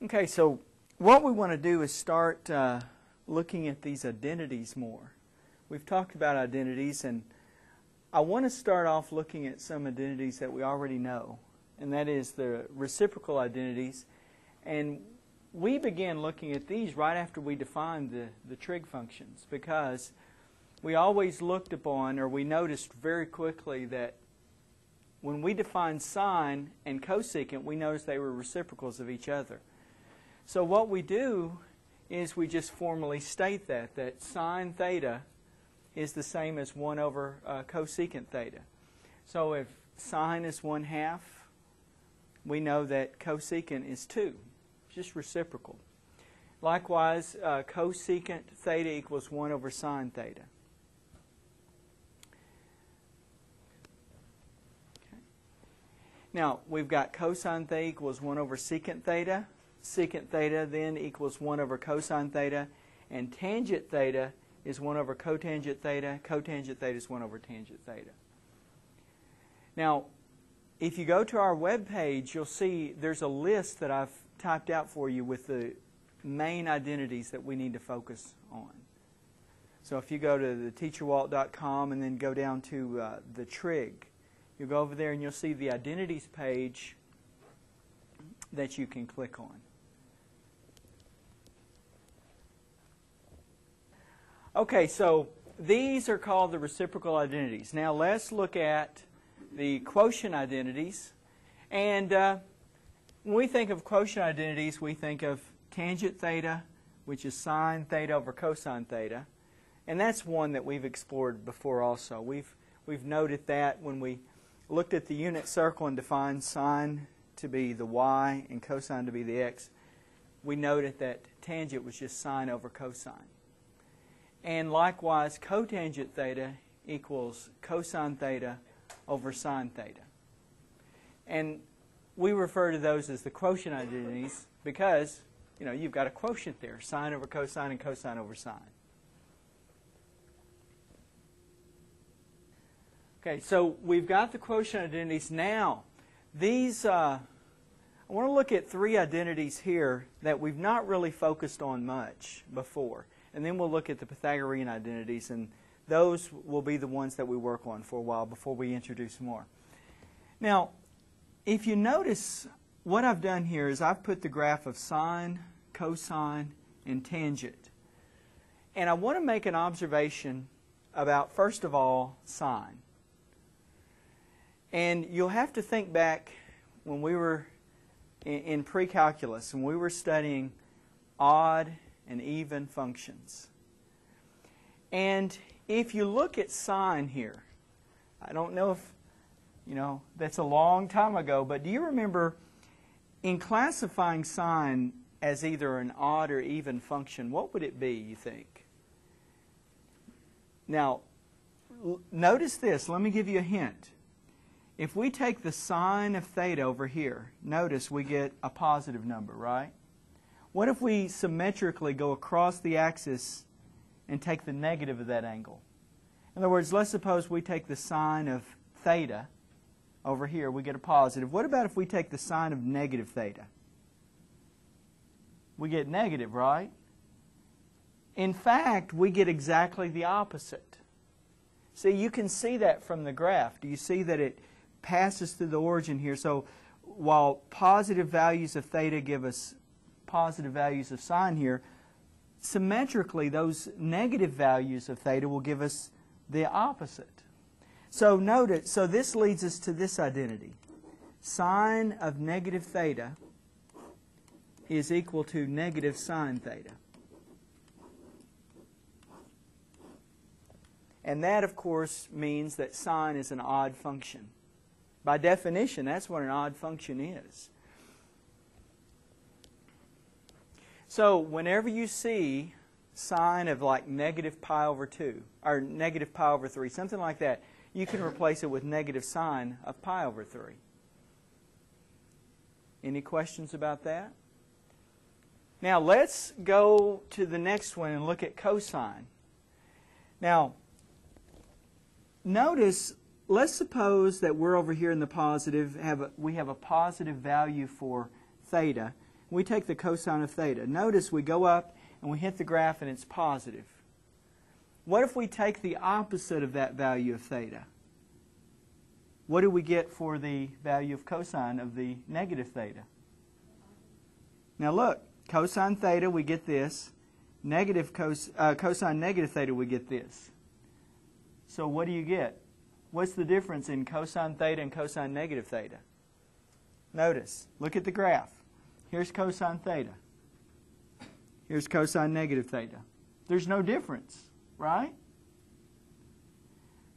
Okay, so what we want to do is start uh, looking at these identities more. We've talked about identities, and I want to start off looking at some identities that we already know, and that is the reciprocal identities. And we began looking at these right after we defined the, the trig functions because we always looked upon, or we noticed very quickly that when we defined sine and cosecant, we noticed they were reciprocals of each other. So what we do is we just formally state that, that sine theta is the same as 1 over uh, cosecant theta. So if sine is 1 half, we know that cosecant is 2, just reciprocal. Likewise, uh, cosecant theta equals 1 over sine theta. Now, we've got cosine theta equals 1 over secant theta. Secant theta then equals 1 over cosine theta. And tangent theta is 1 over cotangent theta. Cotangent theta is 1 over tangent theta. Now, if you go to our web page, you'll see there's a list that I've typed out for you with the main identities that we need to focus on. So if you go to the teacherwalt.com and then go down to uh, the trig, You'll go over there and you'll see the identities page that you can click on. Okay, so these are called the reciprocal identities. Now let's look at the quotient identities. And uh, when we think of quotient identities, we think of tangent theta, which is sine theta over cosine theta. And that's one that we've explored before also. We've, we've noted that when we looked at the unit circle and defined sine to be the y and cosine to be the x, we noted that tangent was just sine over cosine. And likewise, cotangent theta equals cosine theta over sine theta. And we refer to those as the quotient identities because, you know, you've got a quotient there, sine over cosine and cosine over sine. Okay, so we've got the quotient identities. Now, these, uh, I want to look at three identities here that we've not really focused on much before. And then we'll look at the Pythagorean identities, and those will be the ones that we work on for a while before we introduce more. Now, if you notice, what I've done here is I've put the graph of sine, cosine, and tangent. And I want to make an observation about, first of all, sine. And you'll have to think back when we were in, pre-calculus, when we were studying odd and even functions. And if you look at sine here, I don't know if, you know, that's a long time ago, but do you remember in classifying sine as either an odd or even function, what would it be, you think? Now, notice this. Let me give you a hint. If we take the sine of theta over here, notice we get a positive number, right? What if we symmetrically go across the axis and take the negative of that angle? In other words, let's suppose we take the sine of theta over here, we get a positive. What about if we take the sine of negative theta? We get negative, right? In fact, we get exactly the opposite. See, you can see that from the graph. Do you see that it passes through the origin here. So while positive values of theta give us positive values of sine here, symmetrically those negative values of theta will give us the opposite. So note it. So this leads us to this identity. Sine of negative theta is equal to negative sine theta. And that, of course, means that sine is an odd function. By definition, that's what an odd function is. So whenever you see sine of like negative pi over 2, or negative pi over 3, something like that, you can replace it with negative sine of pi over 3. Any questions about that? Now let's go to the next one and look at cosine. Now, notice let's suppose that we're over here in the positive, have a, we have a positive value for theta. We take the cosine of theta. Notice we go up and we hit the graph and it's positive. What if we take the opposite of that value of theta? What do we get for the value of cosine of the negative theta? Now look, cosine theta, we get this. Negative cos, uh, cosine negative theta, we get this. So what do you get? What's the difference in cosine theta and cosine negative theta? Notice, look at the graph. Here's cosine theta. Here's cosine negative theta. There's no difference, right?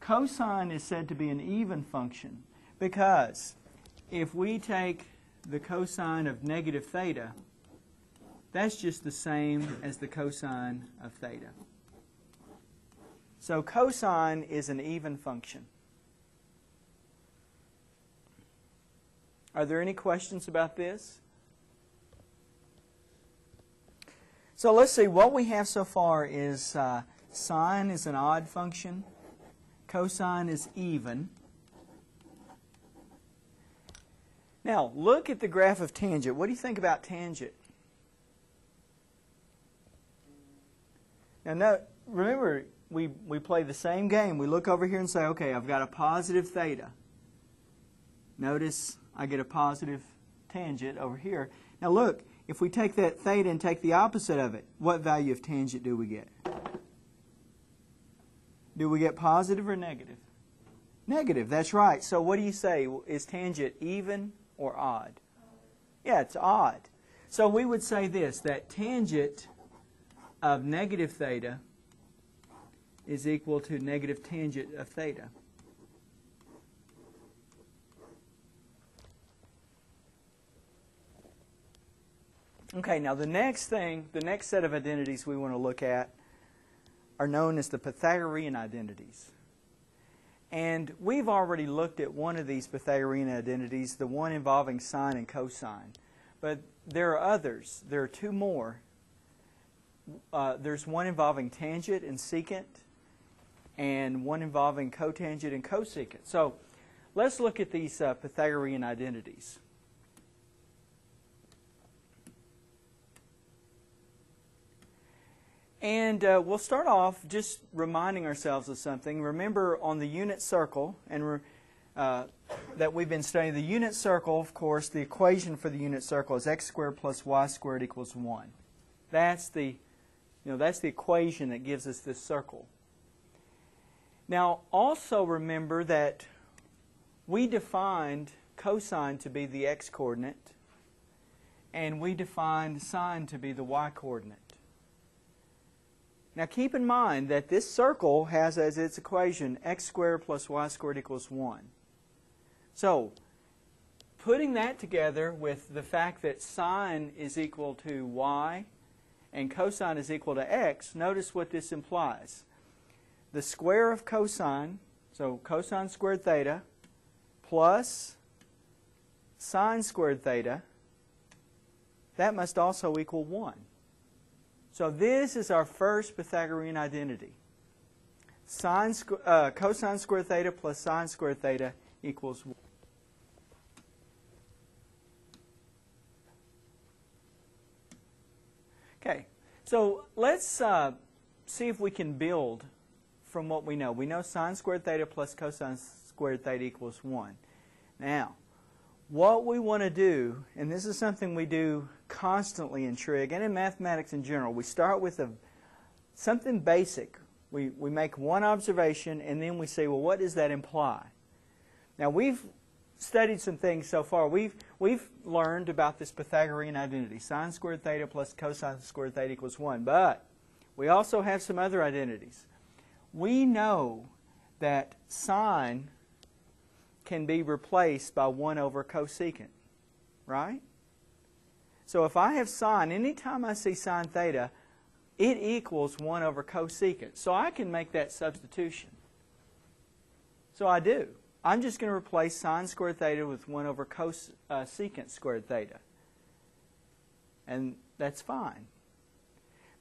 Cosine is said to be an even function because if we take the cosine of negative theta, that's just the same as the cosine of theta. So cosine is an even function. Are there any questions about this? So let's see, what we have so far is uh, sine is an odd function, cosine is even. Now, look at the graph of tangent. What do you think about tangent? Now, no, remember, we, we play the same game. We look over here and say, okay, I've got a positive theta. Notice I get a positive tangent over here. Now look, if we take that theta and take the opposite of it, what value of tangent do we get? Do we get positive or negative? Negative, that's right. So what do you say? Is tangent even or odd? Yeah, it's odd. So we would say this, that tangent of negative theta is equal to negative tangent of theta. Okay, now the next thing, the next set of identities we want to look at are known as the Pythagorean identities. And we've already looked at one of these Pythagorean identities, the one involving sine and cosine. But there are others. There are two more. Uh, there's one involving tangent and secant, and one involving cotangent and cosecant. So let's look at these uh, Pythagorean identities. And uh, we'll start off just reminding ourselves of something. Remember on the unit circle, and uh, that we've been studying, the unit circle, of course, the equation for the unit circle is x squared plus y squared equals 1. That's the, you know, that's the equation that gives us this circle. Now, also remember that we defined cosine to be the x coordinate, and we defined sine to be the y coordinate. Now keep in mind that this circle has as its equation x squared plus y squared equals 1. So, putting that together with the fact that sine is equal to y and cosine is equal to x, notice what this implies. The square of cosine, so cosine squared theta, plus sine squared theta, that must also equal 1. So this is our first Pythagorean identity. Sine, uh, cosine squared theta plus sine squared theta equals 1. Okay, so let's uh, see if we can build from what we know. We know sine squared theta plus cosine squared theta equals 1. Now, what we want to do, and this is something we do constantly in trig, and in mathematics in general, we start with a, something basic. We, we make one observation and then we say, well, what does that imply? Now, we've studied some things so far. We've, we've learned about this Pythagorean identity, sine squared theta plus cosine squared theta equals 1. But we also have some other identities. We know that sine can be replaced by 1 over cosecant, right? So if I have sine, anytime I see sine theta, it equals 1 over cosecant. So I can make that substitution. So I do. I'm just going to replace sine squared theta with 1 over cosecant uh, squared theta. And that's fine.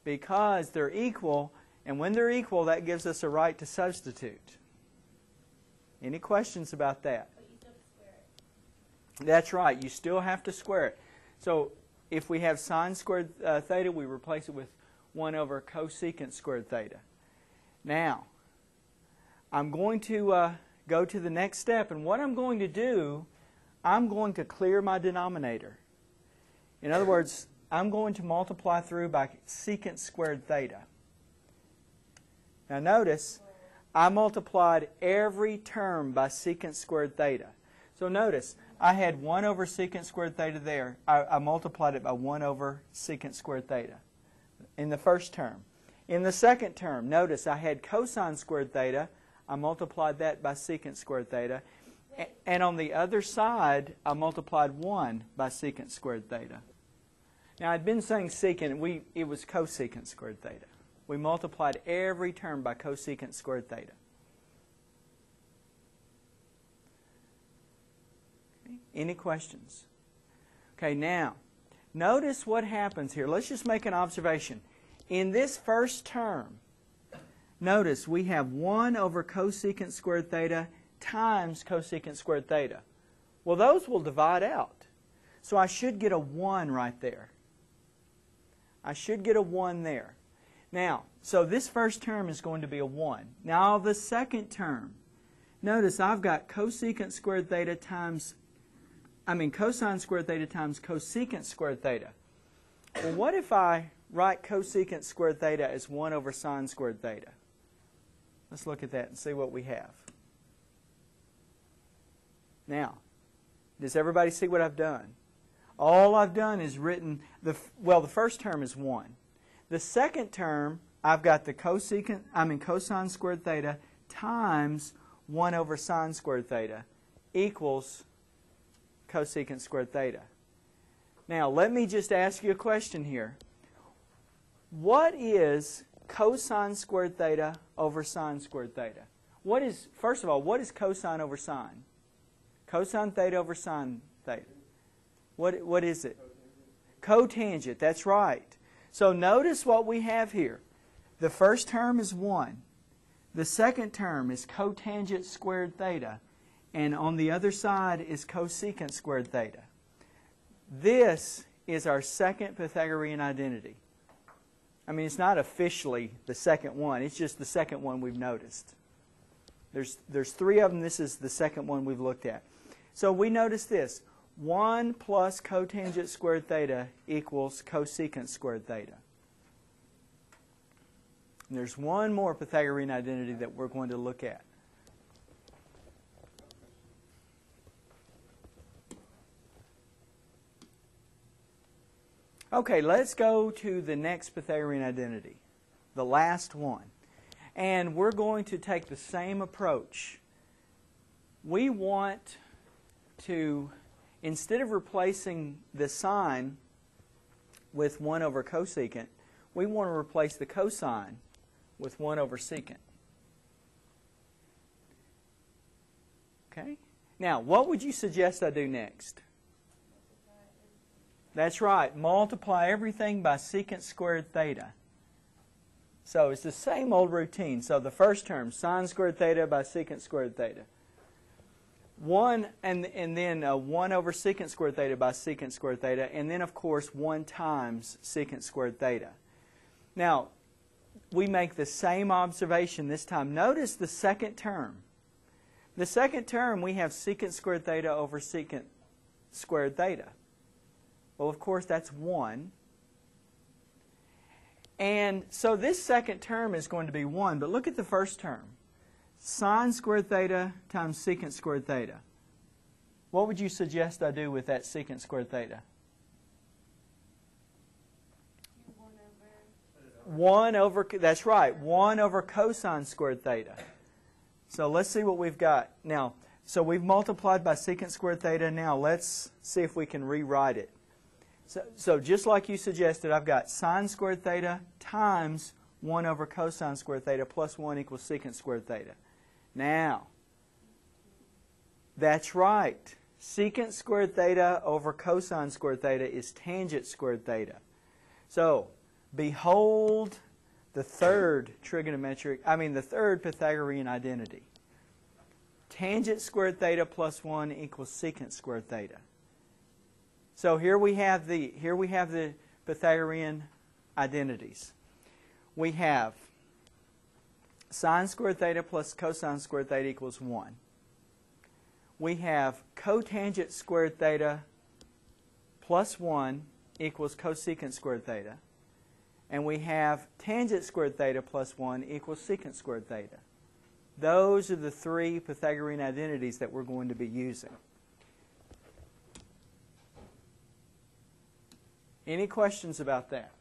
Because they're equal, and when they're equal, that gives us a right to substitute. Any questions about that? That's right. You still have to square it. So if we have sine squared uh, theta, we replace it with 1 over cosecant squared theta. Now, I'm going to uh, go to the next step, and what I'm going to do, I'm going to clear my denominator. In other words, I'm going to multiply through by secant squared theta. Now notice, I multiplied every term by secant squared theta. So notice, I had 1 over secant squared theta there. I, I, multiplied it by 1 over secant squared theta in the first term. In the second term, notice I had cosine squared theta. I multiplied that by secant squared theta. And on the other side, I multiplied 1 by secant squared theta. Now, I'd been saying secant, we, it was cosecant squared theta. We multiplied every term by cosecant squared theta. Any questions? Okay, now, notice what happens here. Let's just make an observation. In this first term, notice we have 1 over cosecant squared theta times cosecant squared theta. Well, those will divide out. So I should get a 1 right there. I should get a 1 there. Now, so this first term is going to be a 1. Now the second term, notice I've got cosecant squared theta times, I mean cosine squared theta times cosecant squared theta. Well, what if I write cosecant squared theta as 1 over sine squared theta? Let's look at that and see what we have. Now, does everybody see what I've done? All I've done is written, the well, the first term is 1. The second term, I've got the cosecant, I mean cosine squared theta times 1 over sine squared theta equals cosecant squared theta. Now, let me just ask you a question here. What is cosine squared theta over sine squared theta? What is, first of all, what is cosine over sine? Cosine theta over sine theta. What, what is it? Cotangent, that's right. So notice what we have here. The first term is 1. The second term is cotangent squared theta. And on the other side is cosecant squared theta. This is our second Pythagorean identity. I mean, it's not officially the second one. It's just the second one we've noticed. There's, there's three of them. This is the second one we've looked at. So we notice this. 1 plus cotangent squared theta equals cosecant squared theta. And there's one more Pythagorean identity that we're going to look at. Okay, let's go to the next Pythagorean identity, the last one. And we're going to take the same approach. We want to instead of replacing the sine with 1 over cosecant, we want to replace the cosine with 1 over secant. Okay? Now, what would you suggest I do next? That's right. Multiply everything by secant squared theta. So it's the same old routine. So the first term, sine squared theta by secant squared theta. 1 and, and then uh, 1 over secant squared theta by secant squared theta, and then, of course, 1 times secant squared theta. Now, we make the same observation this time. Notice the second term. The second term, we have secant squared theta over secant squared theta. Well, of course, that's 1. And so this second term is going to be 1, but look at the first term sine squared theta times secant squared theta. What would you suggest I do with that secant squared theta? 1 over, that's right, 1 over cosine squared theta. So let's see what we've got. Now, so we've multiplied by secant squared theta. Now let's see if we can rewrite it. So, so just like you suggested, I've got sine squared theta times 1 over cosine squared theta plus 1 equals secant squared theta. Now, that's right. Secant squared theta over cosine squared theta is tangent squared theta. So, behold the third trigonometric, I mean the third Pythagorean identity. Tangent squared theta plus 1 equals secant squared theta. So here we have the here we have the Pythagorean identities. We have sine squared theta plus cosine squared theta equals 1. We have cotangent squared theta plus 1 equals cosecant squared theta. And we have tangent squared theta plus 1 equals secant squared theta. Those are the three Pythagorean identities that we're going to be using. Any questions about that?